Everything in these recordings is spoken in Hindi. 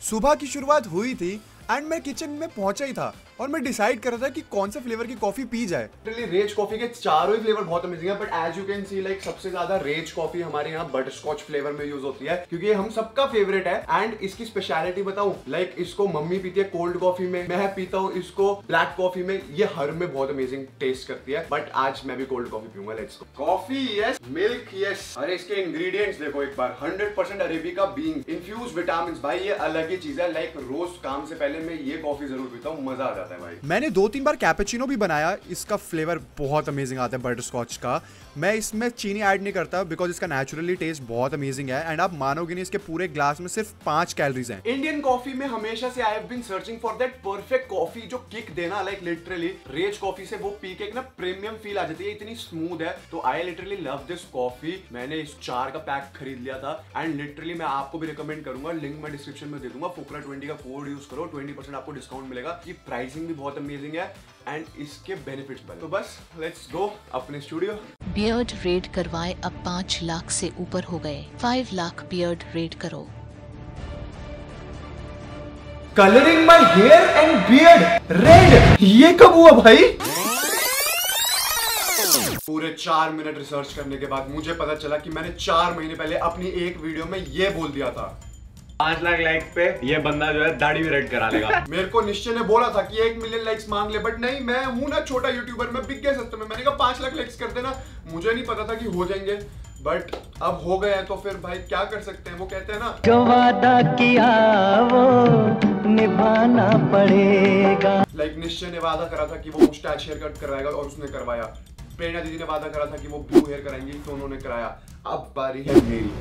सुबह की शुरुआत हुई थी एंड मैं किचन में पहुँचा ही था। और मैं डिसाइड कर रहा था कि कौन से फ्लेवर की कॉफ़ी पी जाए। रेज कॉफ़ी के चारों ही फ्लेवर बहुत अमेजिंग है but as you can see like सबसे ज़्यादा रेज कॉफ़ी हमारे यहाँ बटर स्कॉच फ्लेवर में यूज़ होती है, क्योंकि हम सबका फेवरेट है एंड इसकी स्पेशलिटी बताऊँ लाइक इसको मम्मी पीती है कोल्ड कॉफ़ी में, मैं पीता हूँ इसको ब्लैक कॉफ़ी में, ये हर में बहुत अमेजिंग टेस्ट करती है बट आज मैं भी कोल्ड कॉफ़ी पीऊँगा let's coffee yes milk yes अरे, इसके इंग्रेडिएंट्स देखो एक बार 100% अरेबिका बीन इन्फ्यूज विटामिन भाई, ये अलग ही चीज़ है लाइक रोज काम से पहले मैं ये कॉफ़ी ज़रूर पीता हूँ, मज़ा आ है भाई। मैंने दो तीन बार कैपेचिनो भी बनाया, इसका फ्लेवर बहुत अमेजिंग आता है बटर स्कॉच का। मैं इसमें चीनी ऐड नहीं करता बिकॉज़ इसका नेचुरली टेस्ट बहुत अमेजिंग है एंड आप मानोगे नहीं, इसके पूरे ग्लास में सिर्फ़ पाँच कैलोरीज हैं। इंडियन कॉफ़ी में हमेशा से I have been searching for that perfect coffee जो किक देना लाइक लिटरली रेज कॉफ़ी से वो पी के एक ना प्रीमियम फील आ जाती है, इतनी स्मूथ है। तो I literally love this coffee मैंने इस चार का पैक खरीद लिया था एंड लिटरली मैं आपको भी रिकमेंड करूँगा। लिंक मैं डिस्क्रिप्शन में दे दूँगा। फुकरा ट्वेंटी का कोड यूज़ करो ट्वेंटी आपको डिस्काउंट मिलेगा। की प्राइसिंग भी बहुत अमेजिंग है एंड इसके बेनिफिट्स तो बस लेट्स गो अपने स्टूडियो बियर्ड रेड करवाए अब पाँच लाख से ऊपर हो गए फाइव लाख बियर्ड रेड करो colouring my hair and beard red ये कब हुआ भाई पूरे चार मिनट रिसर्च करने के बाद मुझे पता चला कि मैंने चार महीने पहले अपनी एक वीडियो में ये बोल दिया था। पाँच लाख लाइक पे ये बंदा जो है दाढ़ी भी रेड करा लेगा। मेरे को निश्चय ने बोला था कि एक मिलियन लाइक्स मांग ले बट नहीं मैं हूँ ना छोटा यूट्यूबर मैं बिग गया सस्ते में मैंने कहा पाँच लाख लाइक्स कर देना। मुझे नहीं पता था कि हो जाएँगे बट अब हो गए तो फिर भाई क्या कर सकते हैं? वो कहते हैं ना जो वादा किया वो निभाना पड़ेगा। लाइक like, निश्चय ने वादा करा था कि वो मुस्टैच हेयर कट करवाएगा और उसने करवाया। प्रेरणा दीदी ने वादा करा था कि वो ब्लू हेयर कराएँगी तो उन्होंने कराया। अब बारी है मेरी।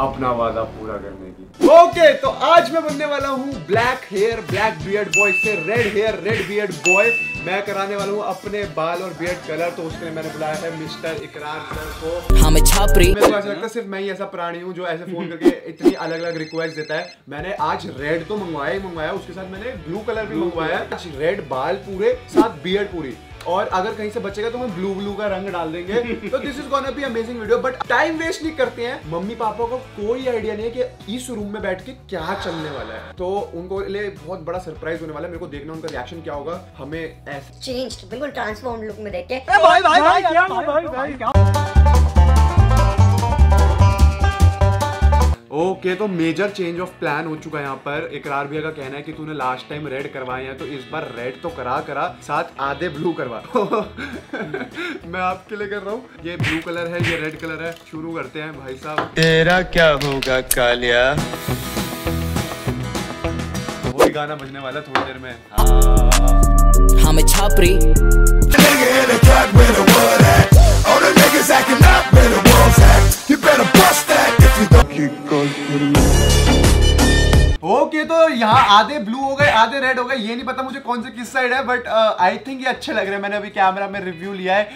अपना वादा पूरा करने की। ओके okay, तो आज मैं बनने वाला हूँ black hair black beard boy से red hair red beard boy मैं कराने वाला हूँ अपने बाल और बियर्ड कलर तो उसके लिए मैंने बुलाया है मिस्टर इकरार सर को। हाँ मैं छापरी मेरे को ऐसा लगता है सिर्फ़ मैं ही ऐसा प्राणी हूँ जो ऐसे फ़ोन करके इतनी अलग अलग रिक्वेस्ट देता है। मैंने आज रेड तो मंगवाया ही मंगवाया उसके साथ मैंने ब्लू कलर भी मंगवाया। रेड बाल पूरे साथ बियर्ड पूरी। और अगर कहीं से बचेगा तो हम ब्लू ब्लू का रंग डाल देंगे। तो this is gonna be amazing video but time waste नहीं करते हैं। मम्मी पापा को कोई आइडिया नहीं है कि इस रूम में बैठ के क्या चलने वाला है। तो उनको लिए बहुत बड़ा सरप्राइज़ होने वाला है। मेरे को देखना उनका रिएक्शन क्या होगा। हमें ऐसे चेंज बिल्कुल ट्रांसफॉर्म लुक में देख के। ओके okay, तो मेजर चेंज ऑफ़ प्लान हो चुका है यहाँ पर। इकरार भैया का कहना है कि तूने लास्ट टाइम रेड करवाए हैं तो इस बार रेड तो करा करा साथ आधे ब्लू करवा। मैं आपके लिए कर रहा हूँ। ये ब्लू कलर है ये रेड कलर है। शुरू करते हैं भाई साहब। तेरा क्या होगा कालिया? वही गाना बजने वाला थोड़ी देर में। हाँ। मैं छापरी। You better bust that. Okay तो यहाँ आधे ब्लू हो गए आधे रेड हो गए ये नहीं पता मुझे कौन से किस साइड है बट आई थिंक ये अच्छे लग रहे हैं मैंने अभी कैमरा में रिव्यू लिया है।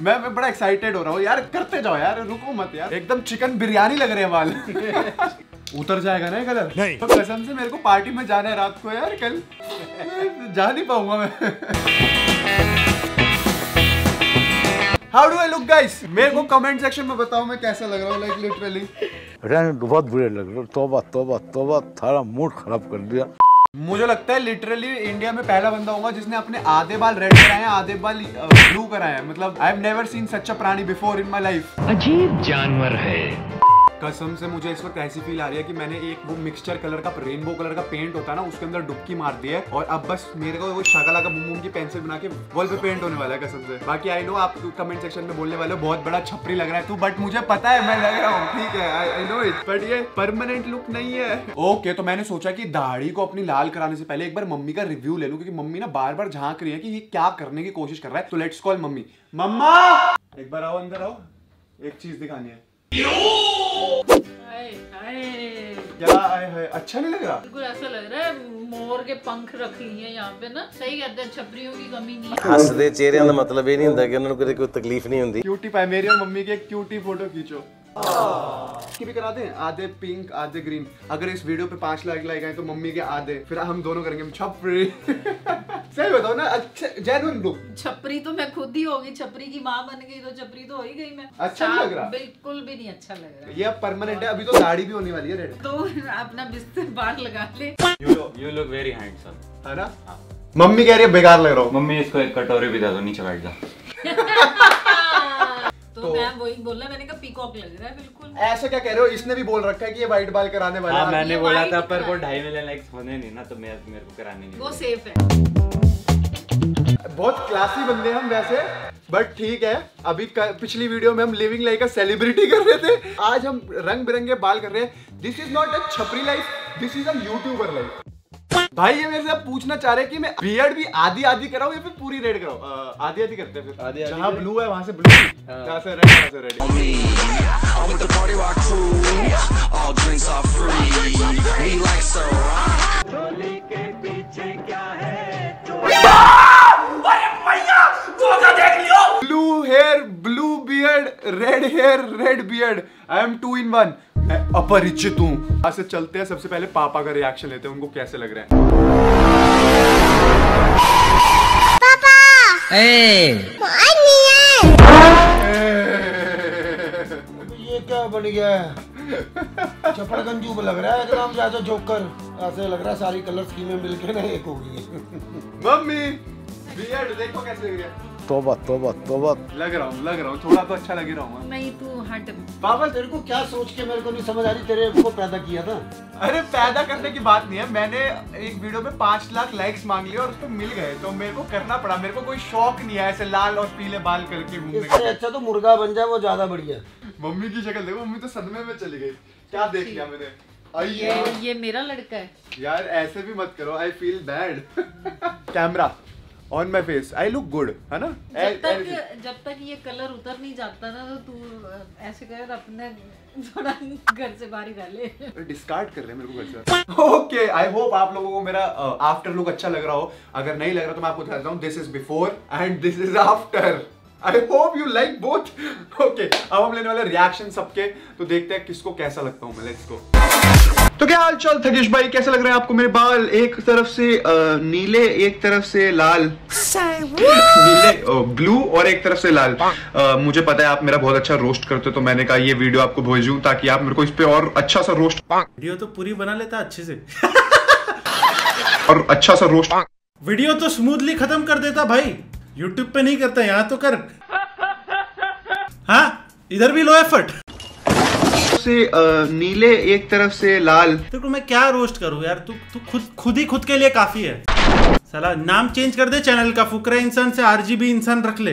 मैं, मैं बड़ा एक्साइटेड हो रहा हूँ यार करते जाओ यार रुको मत यार। एकदम चिकन बिरयानी लग रहे हैं बाल उतर जाएगा ना कलर नहीं। तो कसम से मेरे को पार्टी में जाना है रात को यार कल। जा नहीं पाऊँगा मैं। How do I look guys मेरे को कमेंट सेक्शन में बताओ मैं कैसा लग रहा हूँ लाइक लिटरली अरे बहुत बुरे लग रहे तोबा तोबा तोबा थारा मूड खराब कर दिया। मुझे लगता है लिटरली इंडिया में पहला बंदा होगा जिसने अपने आधे बाल रेड कराए आधे बाल ब्लू कराए। मतलब I have never seen such a प्राणी बिफोर इन माय लाइफ अजीब जानवर है। कसम से मुझे इस वक्त ऐसी फील आ रही है कि मैंने एक वो मिक्सचर कलर का रेनबो कलर का पेंट होता है ना, उसके अंदर डुबकी मार दी है। और अब बस मेरे को वो शकला का बुम की पेंसिल बना के वॉल पे पेंट होने वाला है कसम से। बाकी आई नो आप कमेंट सेक्शन में बोलने वाले हो, बहुत बड़ा छपरी लग रहा है तू बट मुझे पता है, मैं लग रहा हूँ, ठीक है आई नो इट बट ये परमानेंट लुक नहीं है। ओके तो मैंने सोचा कि दाढ़ी को अपनी लाल कराने से पहले एक बार मम्मी का रिव्यू ले लूँ, क्योंकि मम्मी ना बार बार झाँक रही है कि क्या करने की कोशिश कर रहा है। तो लेट्स कॉल मम्मी। मम्मा! एक बार आओ, अंदर आओ। एक चीज़ दिखानी है। क्या आए है? अच्छा नहीं लग रहा? बिल्कुल ऐसा लग रहा है मोर के पंख रख लिए हैं यहाँ पे ना। सही कहते हैं छपरियों की कमी नहीं है। हंसदे चेहरे का मतलब ये नहीं होता कि उन्होंने कोई तकलीफ़ नहीं होती। क्यूटी पाए मेरी और मम्मी की एक क्यूटी फ़ोटो खींचो। की भी करा दे? आधे पिंक आधे ग्रीन अगर इस वीडियो पे पाँच लाख लाइक आए तो मम्मी के आधे फिर हम दोनों करेंगे छपरी। सही बताओ ना अच्छा जेन्युइन लुक छपरी तो मैं खुद ही होगी छपरी की माँ बन गई तो छपरी तो हो ही गई मैं। अच्छा लग रहा? बिल्कुल भी नहीं अच्छा लग रहा। ये अब परमानेंट है अभी तो दाढ़ी भी होने वाली है रेड तो अपना बिस्तर बाहर लगा ले। यू लुक वेरी हैंडसम है ना? मम्मी कह रही है बेकार लग रहा हूँ। मम्मी इसको एक कटोरी भी दे दो नीचे बैठ जा। तो मैं वही बोला मैंने कहा पीकॉक लग रहा है बिल्कुल। ऐसा क्या कह रहे हो? इसने भी बोल रखा है कि ये वाइट बाल कराने वाला हाँ है। मैंने बोला था पर वो ढाई मिलियन लाइक्स होने नहीं ना तो मेरे मेरे को कराने नहीं वो सेफ़ है। बहुत क्लासी बंदे हम वैसे बट ठीक है अभी पिछली वीडियो में हम लिविंग लाइक अ सेलिब्रिटी कर रहे थे। आज हम रंग बिरंगे बाल कर रहे हैं। दिस इज़ नॉट अ छपरी life this is a YouTuber life भाई ये मेरे से पूछना चाह रहे हैं कि मैं बियर्ड भी आधी आधी कराऊं या फिर पूरी रेड कराऊं? आधी आधी करते हैं फिर। आधी आधी जहाँ करें? ब्लू है वहाँ से ब्लू जहाँ से रेड वहाँ से red blue hair blue beard red hair red beard I am two in one मैं अपरिचित हूँ। आज से चलते हैं सबसे पहले पापा का रिएक्शन लेते हैं उनको कैसे लग रहा है? पापा! ए। ये क्या बन गया है? चपड़ गंजू लग रहा है एकदम ज़्यादा जोकर। ऐसे लग रहा है सारी कलर स्कीमें मिलके ना एक हो गई मम्मी! बियर्ड देखो कैसे लग रहा है। तोबा तोबा तोबा लग रहा हूँ लग रहा हूँ थोड़ा तो अच्छा लग रहा हूँ नहीं तू हट। पापा तेरे को क्या सोच के मेरे को नहीं समझ आ रही? तेरे को पैदा किया था। अरे पैदा करने की बात नहीं है। मैंने एक वीडियो में पाँच लाख लाइक्स मांग लिए और उसको मिल गए। तो मेरे को करना पड़ा। मेरे को कोई शौक नहीं है ऐसे लाल और पीले बाल करके घूमने का। अच्छा तो मुर्गा बन जाए वो ज़्यादा बढ़िया। मम्मी की शक्ल देखो मम्मी तो सदमे में चली गई। क्या देख लिया मैंने? ये ये मेरा लड़का है। यार ऐसे भी मत करो। I feel bad camera. On my face I look good है ना? जब तक जब तक ये कलर उतर नहीं जाता ना तो तू ऐसे कर अपने थोड़ा घर से बाहर ही ले। डिस्कार्ड कर रहे मेरे को घर से। ओके आई होप आप लोगों को मेरा आफ्टर लुक अच्छा लग रहा हो। अगर नहीं लग रहा तो मैं आपको बताता हूँ this is before and this is after I hope you like both okay अब हम लेने वाले रिएक्शन सबके तो देखते हैं किसको कैसा लगता हूँ मैं लेट्स गो तो क्या हाल चाल थकेश भाई? कैसे लग रहे हैं आपको मेरे बाल? एक तरफ़ से अ, नीले एक तरफ़ से लाल। नीले ब्लू और एक तरफ़ से लाल। अ, मुझे पता है आप मेरा बहुत अच्छा रोस्ट करते हो तो मैंने कहा ये वीडियो आपको भेजूं ताकि आप मेरे को इस पे और अच्छा सा रोस्ट वीडियो तो पूरी बना लेता अच्छे से। और अच्छा सा रोस्ट वीडियो तो स्मूथली खत्म कर देता भाई। यूट्यूब पे नहीं करता यहाँ तो कर। हाँ इधर भी लो एफर्ट से नीले एक तरफ़ से लाल। तेरे को मैं क्या रोस्ट करूँ यार? तू तू खुद खुद ही खुद के लिए काफ़ी है। साला नाम चेंज कर दे चैनल का फुकरा इंसान से आरजीबी इंसान रख ले।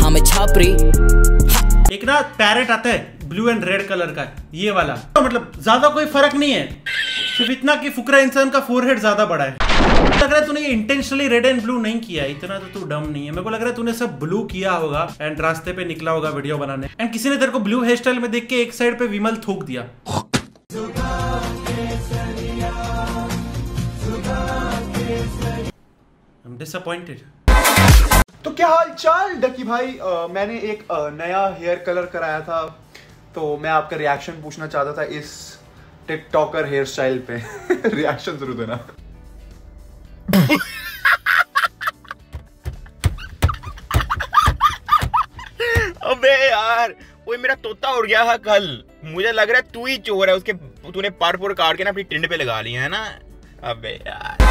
हम छापरी एक ना पैरेट आता है। ब्लू एंड रेड कलर का है ये वाला। तो मतलब ज़्यादा कोई फ़र्क नहीं है। सिर्फ़ इतना कि फुकरा इंसान का फोरहेड ज़्यादा बड़ा है। लग रहा है तूने इंटेंशनली रेड एंड ब्लू नहीं किया इतना तो तू डम नहीं है। मेरे को लग रहा है तूने सब ब्लू किया होगा एंड रास्ते पे निकला होगा वीडियो बनाने। एंड किसी ने तेरे को ब्लू हेयर स्टाइल में देख के एक साइड पे विमल थूक दिया। Disappointed. तो क्या हाल चाल डकी भाई? अ, मैंने एक अ, नया हेयर कलर कराया था। तो मैं आपका रिएक्शन पूछना चाहता था इस टिकटॉकर हेयर स्टाइल पे। रिएक्शन ज़रूर देना। अबे यार वो मेरा तोता उड़ गया है कल। मुझे लग रहा है तू ही चोर है, उसके तूने पर पुर काट के ना अपनी टिंड पे लगा लिया है ना? अबे यार।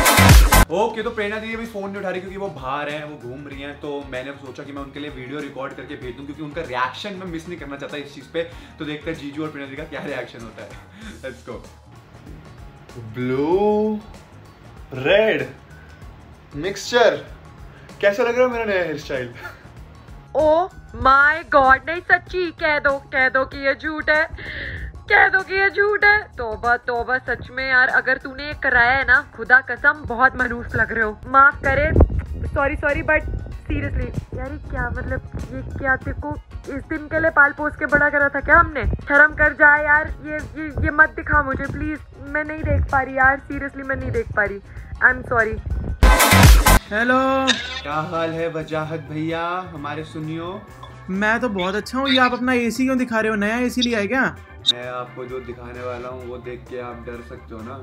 ओके तो प्रेरणा दीदी अभी फ़ोन नहीं उठा रही क्योंकि वो बाहर हैं वो घूम रही हैं तो मैंने सोचा कि मैं उनके लिए वीडियो रिकॉर्ड करके भेज दूँ क्योंकि उनका रिएक्शन मैं मिस नहीं करना चाहता इस चीज़ पे। तो देखते हैं जीजू और प्रेरणा दीदी का क्या रिएक्शन होता है। Let's go blue red mixture कैसा लग रहा है मेरा नया hair style oh my God नहीं सच्ची कह दो कह दो कि ये झूठ है। कह दो कि ये झूठ है? तोबा तोबा सच में यार अगर तूने ये कराया है ना खुदा कसम बहुत मनूस लग रहे हो। माफ़ करे। सॉरी सॉरी बट सीरियसली यार ये क्या मतलब ये क्या तेरे को इस दिन के लिए पाल पोस के बड़ा करा था क्या हमने? शर्म कर जा यार ये ये ये मत दिखा मुझे प्लीज़ मैं नहीं देख पा रही यार सीरियसली मैं नहीं देख पा रही। आई एम सॉरी हेलो क्या हाल है वजाहत भैया? हमारे सुनियो। मैं तो बहुत अच्छा हूँ ये आप अपना एसी क्यों दिखा रहे हो? नया एसी लिया है क्या? मैं आपको जो दिखाने वाला हूँ वो देख के आप डर सकते हो ना।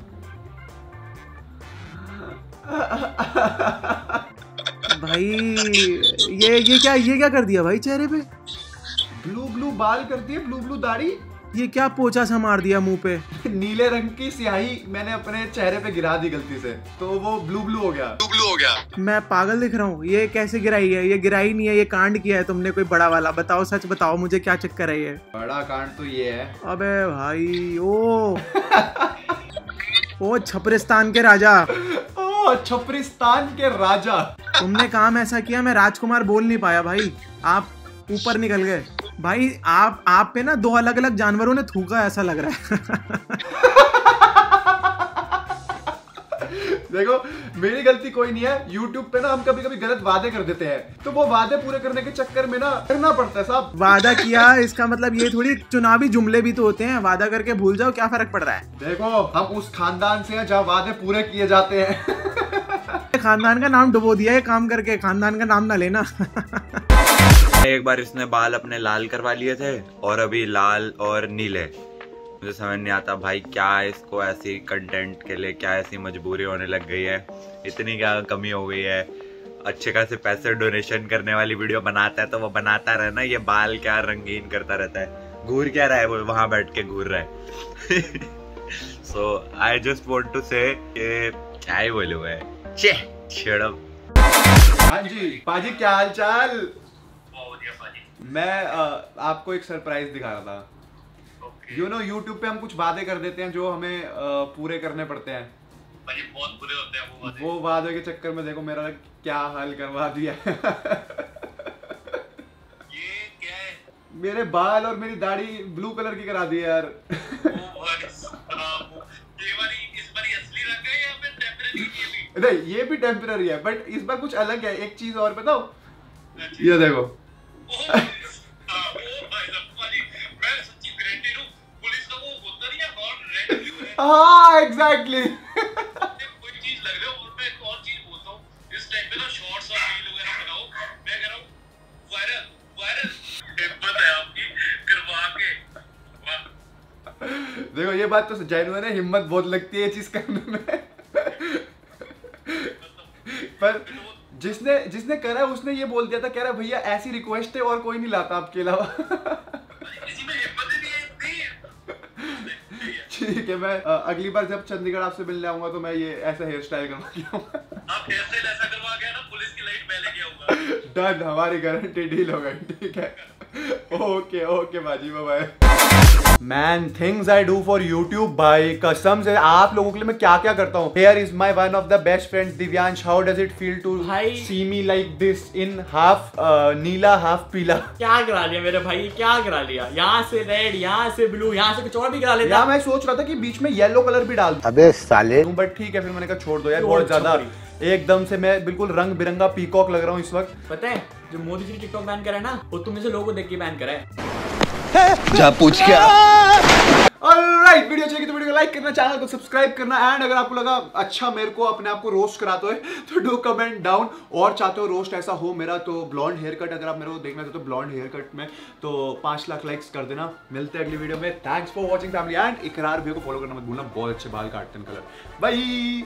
भाई ये ये क्या ये क्या कर दिया भाई चेहरे पे? ब्लू ब्लू बाल कर दिए ब्लू ब्लू दाढ़ी। ये क्या पोचा सा मार दिया मुँह पे? नीले रंग की स्याही मैंने अपने चेहरे पे गिरा दी गलती से तो वो ब्लू ब्लू हो गया। ब्लू ब्लू हो गया। मैं पागल दिख रहा हूँ ये कैसे गिराई है? ये गिराई नहीं है ये कांड किया है तुमने कोई बड़ा वाला। बताओ सच बताओ मुझे क्या चक्कर है ये? बड़ा कांड तो ये है। अबे भाई ओ। ओ छपरिस्तान के राजा। ओ छपरिस्तान के राजा। तुमने काम ऐसा किया मैं राजकुमार बोल नहीं पाया भाई। आप ऊपर निकल गए। भाई आप आप पे ना दो अलग अलग जानवरों ने थूका ऐसा लग रहा है। देखो मेरी गलती कोई नहीं है। YouTube पे ना हम कभी कभी गलत वादे कर देते हैं। तो वो वादे पूरे करने के चक्कर में ना करना पड़ता है साहब। वादा किया इसका मतलब ये थोड़ी चुनावी जुमले भी तो होते हैं। वादा करके भूल जाओ क्या फ़र्क पड़ रहा है? देखो हम उस खानदान से हैं जहाँ वादे पूरे किए जाते हैं। खानदान का नाम डुबो दिया है काम करके। खानदान का नाम ना लेना। एक बार इसने बाल अपने लाल करवा लिए थे और अभी लाल और नीले। मुझे समझ नहीं आता भाई क्या इसको ऐसी कंटेंट के लिए क्या ऐसी मजबूरी होने लग गई है। इतनी क्या कमी हो गई है। अच्छे खासे पैसे डोनेशन करने वाली वीडियो बनाता है तो वो बनाता रहे ना। ये बाल क्या रंगीन करता रहता है। घूर क्या रहा है वो? वहाँ बैठ के घूर रहा है। So I just want to say क्या बोले हुए हाँ जी पाजी क्या हाल चाल मैं अ, आपको एक सरप्राइज़ दिखा रहा था। यू नो यूट्यूब पे हम कुछ वादे कर देते हैं जो हमें अ, पूरे करने पड़ते हैं। बहुत बुरे होते हैं वो वादे वो वादे के चक्कर में देखो मेरा क्या हाल करवा दिया। मेरे बाल और मेरी दाढ़ी ब्लू कलर की करा दी है यार। नहीं ये भी टेम्पररी है बट इस बार कुछ अलग है। एक चीज़ और बताओ। ये देखो। हाँ एग्जैक्टली देखो ये बात तो जेन्युइन है हिम्मत बहुत लगती है ये चीज़ करने में। पर जिसने जिसने करा उसने ये बोल दिया था कह रहा भैया ऐसी रिक्वेस्ट है और कोई नहीं लाता आपके अलावा. ठीक है मैं अगली बार जब चंडीगढ़ आपसे मिलने आऊँगा तो मैं ये ऐसा हेयर स्टाइल करवा के आऊँगा। डन हमारी गारंटी डील हो गई ठीक है। ओके ओके भाजी bye man things I do for YouTube भाई कसम से आप लोगों के लिए मैं क्या क्या करता हूँ। Here is my one of the best friend Divyansh how does it feel to see me like this in half Neela half पीला? क्या करा लिया मेरे भाई? क्या करा लिया? यहाँ से रेड यहाँ से ब्लू यहाँ से कुछ और भी करा लेता? या मैं सोच रहा था कि बीच में येलो कलर भी डाल अबे साले। बट ठीक है फिर मैंने कहा छोड़ दो यार बहुत ज़्यादा एकदम से मैं बिल्कुल रंग बिरंगा पीकॉक लग रहा हूँ इस वक्त। पता है जो मोदी जी ने टिकटॉक बैन करा है ना वो तुम में से लोगों को देख के बैन करा। है जा पूछ क्या? वीडियो चाहिए तो वीडियो को लाइक करना चैनल को सब्सक्राइब करना एंड अगर आपको लगा अच्छा मेरे को अपने आप को रोस्ट कराते हो तो डू कमेंट डाउन और चाहते हो रोस्ट ऐसा हो मेरा तो ब्लॉन्ड हेयर कट अगर आप मेरे को देखना चाहते हो ब्लॉन्ड हेयर कट में तो पाँच लाख लाइक्स कर देना. मिलते हैं अगली वीडियो में. Thanks for watching family and Ikrar भी को फॉलो करना मत भूलना. बहुत अच्छे बाल काटते हैं कलर बाई